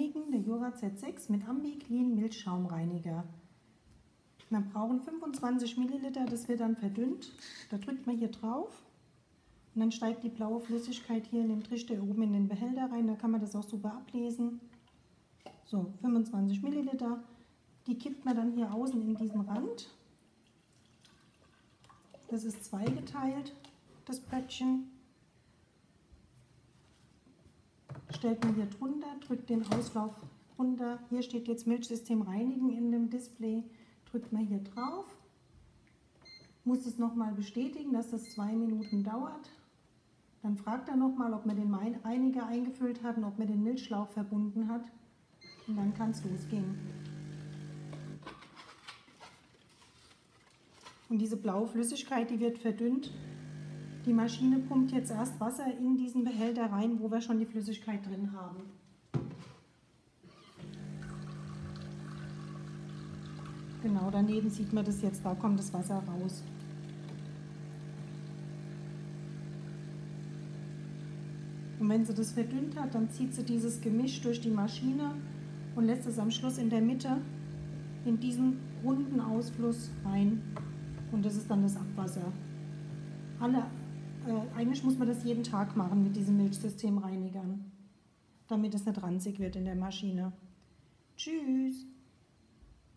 reinigen, der Jura Z6 mit Ambi Clean Milchschaumreiniger. Wir brauchen 25 Milliliter, das wird dann verdünnt. Da drückt man hier drauf und dann steigt die blaue Flüssigkeit hier in den Trichter oben in den Behälter rein. Da kann man das auch super ablesen. So, 25 Milliliter. Die kippt man dann hier außen in diesen Rand. Das ist zweigeteilt, das Pöttchen. Stellt man hier drunter, drückt den Auslauf runter. Hier steht jetzt Milchsystem reinigen in dem Display. Drückt man hier drauf. Muss es nochmal bestätigen, dass das zwei Minuten dauert. Dann fragt er nochmal, ob man den Reiniger eingefüllt hat und ob man den Milchschlauch verbunden hat. Und dann kann es losgehen. Und diese blaue Flüssigkeit, die wird verdünnt. Die Maschine pumpt jetzt erst Wasser in diesen Behälter rein, wo wir schon die Flüssigkeit drin haben. Genau, daneben sieht man das jetzt, da kommt das Wasser raus. Und wenn sie das verdünnt hat, dann zieht sie dieses Gemisch durch die Maschine und lässt es am Schluss in der Mitte in diesen runden Ausfluss rein. Und das ist dann das Abwasser. Alle, äh, eigentlich muss man das jeden Tag machen mit diesen Milchsystemreinigern, damit es nicht ranzig wird in der Maschine. Tschüss!